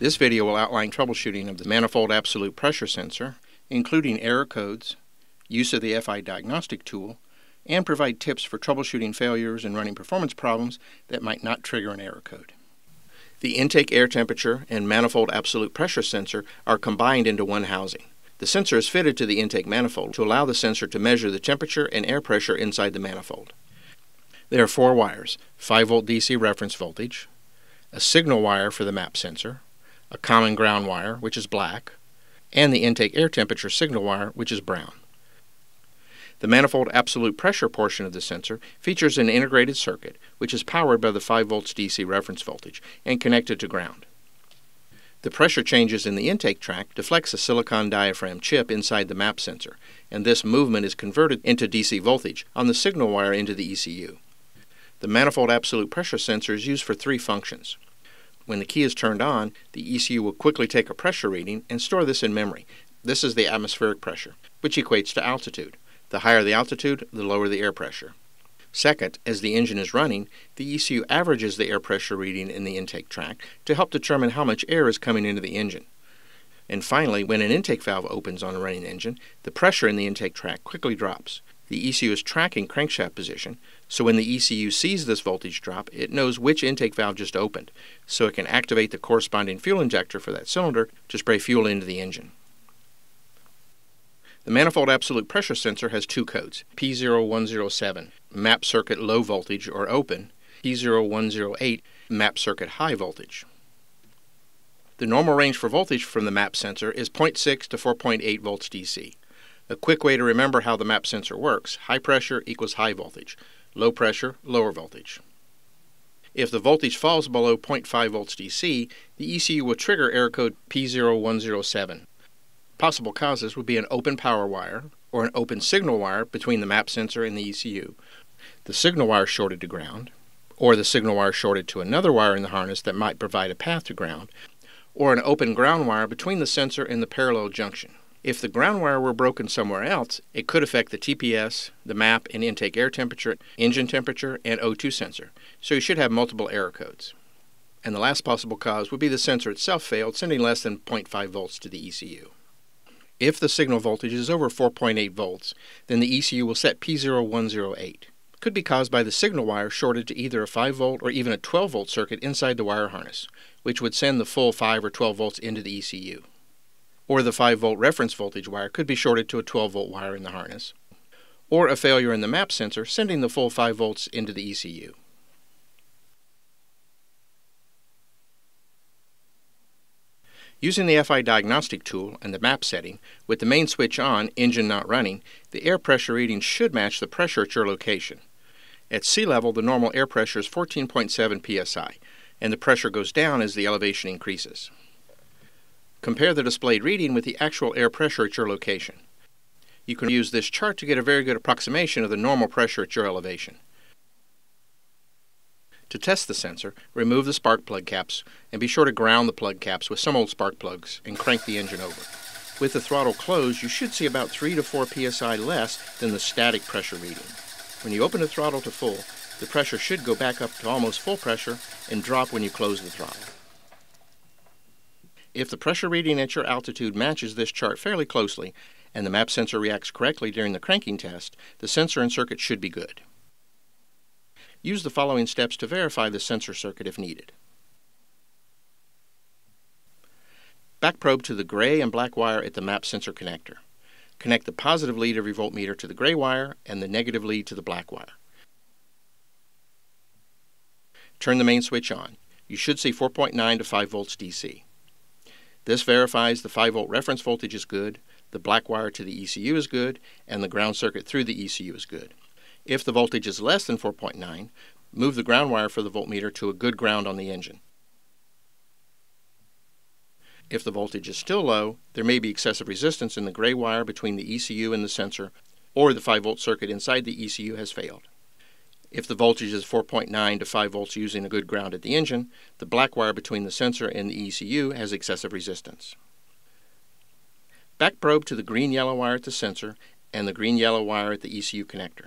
This video will outline troubleshooting of the manifold absolute pressure sensor, including error codes, use of the FI diagnostic tool, and provide tips for troubleshooting failures and running performance problems that might not trigger an error code. The intake air temperature and manifold absolute pressure sensor are combined into one housing. The sensor is fitted to the intake manifold to allow the sensor to measure the temperature and air pressure inside the manifold. There are four wires 5 volt DC reference voltage, a signal wire for the map sensor, a common ground wire, which is black, and the intake air temperature signal wire, which is brown. The manifold absolute pressure portion of the sensor features an integrated circuit, which is powered by the 5 volts DC reference voltage and connected to ground. The pressure changes in the intake tract deflects a silicon diaphragm chip inside the map sensor, and this movement is converted into DC voltage on the signal wire into the ECU. The manifold absolute pressure sensor is used for three functions. When the key is turned on, the ECU will quickly take a pressure reading and store this in memory. This is the atmospheric pressure, which equates to altitude. The higher the altitude, the lower the air pressure. Second, as the engine is running, the ECU averages the air pressure reading in the intake tract to help determine how much air is coming into the engine. And finally, when an intake valve opens on a running engine, the pressure in the intake tract quickly drops. The ECU is tracking crankshaft position, so when the ECU sees this voltage drop, it knows which intake valve just opened, so it can activate the corresponding fuel injector for that cylinder to spray fuel into the engine. The manifold absolute pressure sensor has two codes P0107, map circuit low voltage or open, P0108, map circuit high voltage. The normal range for voltage from the map sensor is 0.6 to 4.8 volts DC. A quick way to remember how the map sensor works high pressure equals high voltage, low pressure, lower voltage. If the voltage falls below 0.5 volts DC, the ECU will trigger error code P0107. Possible causes would be an open power wire or an open signal wire between the map sensor and the ECU, the signal wire shorted to ground, or the signal wire shorted to another wire in the harness that might provide a path to ground, or an open ground wire between the sensor and the parallel junction. If the ground wire were broken somewhere else, it could affect the TPS, the map and intake air temperature, engine temperature, and O2 sensor, so you should have multiple error codes. And the last possible cause would be the sensor itself failed, sending less than 0.5 volts to the ECU. If the signal voltage is over 4.8 volts, then the ECU will set P0108. Could be caused by the signal wire shorted to either a 5 volt or even a 12 volt circuit inside the wire harness, which would send the full 5 or 12 volts into the ECU. Or the 5 volt reference voltage wire could be shorted to a 12 volt wire in the harness. Or a failure in the map sensor sending the full 5 volts into the ECU. Using the FI diagnostic tool and the map setting, with the main switch on, engine not running, the air pressure reading should match the pressure at your location. At sea level, the normal air pressure is 14.7 psi, and the pressure goes down as the elevation increases. Compare the displayed reading with the actual air pressure at your location. You can use this chart to get a very good approximation of the normal pressure at your elevation. To test the sensor, remove the spark plug caps and be sure to ground the plug caps with some old spark plugs and crank the engine over. With the throttle closed, you should see about 3 to 4 psi less than the static pressure reading. When you open the throttle to full, the pressure should go back up to almost full pressure and drop when you close the throttle. If the pressure reading at your altitude matches this chart fairly closely, and the map sensor reacts correctly during the cranking test, the sensor and circuit should be good. Use the following steps to verify the sensor circuit if needed. Back probe to the gray and black wire at the map sensor connector. Connect the positive lead of your voltmeter to the gray wire and the negative lead to the black wire. Turn the main switch on. You should see 4.9 to 5 volts DC. This verifies the 5 volt reference voltage is good, the black wire to the ECU is good, and the ground circuit through the ECU is good. If the voltage is less than 4.9, move the ground wire for the voltmeter to a good ground on the engine. If the voltage is still low, there may be excessive resistance in the gray wire between the ECU and the sensor, or the 5 volt circuit inside the ECU has failed. If the voltage is 4.9 to 5 volts using a good ground at the engine, the black wire between the sensor and the ECU has excessive resistance. Back probe to the green yellow wire at the sensor and the green yellow wire at the ECU connector.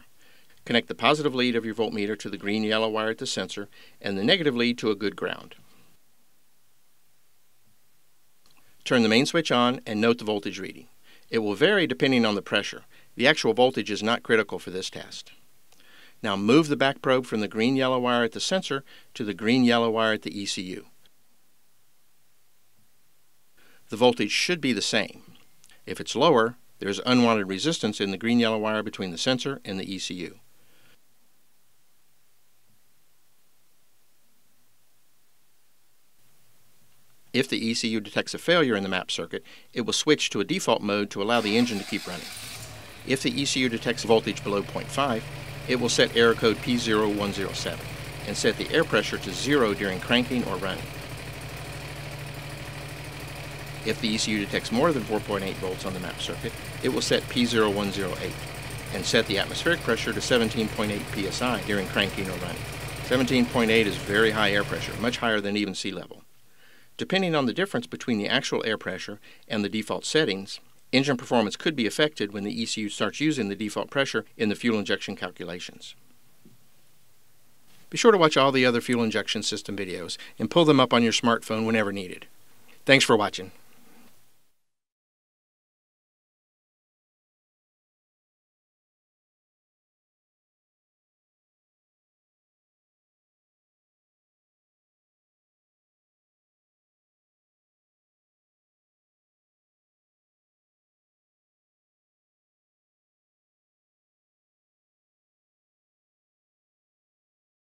Connect the positive lead of your voltmeter to the green yellow wire at the sensor and the negative lead to a good ground. Turn the main switch on and note the voltage reading. It will vary depending on the pressure. The actual voltage is not critical for this test. Now move the back probe from the green-yellow wire at the sensor to the green-yellow wire at the ECU. The voltage should be the same. If it's lower, there is unwanted resistance in the green-yellow wire between the sensor and the ECU. If the ECU detects a failure in the map circuit, it will switch to a default mode to allow the engine to keep running. If the ECU detects voltage below 0.5, it will set error code P0107 and set the air pressure to zero during cranking or running. If the ECU detects more than 4.8 volts on the map circuit, it will set P0108 and set the atmospheric pressure to 17.8 psi during cranking or running. 17.8 is very high air pressure, much higher than even sea level. Depending on the difference between the actual air pressure and the default settings, engine performance could be affected when the ECU starts using the default pressure in the fuel injection calculations. Be sure to watch all the other fuel injection system videos and pull them up on your smartphone whenever needed. Thanks for watching.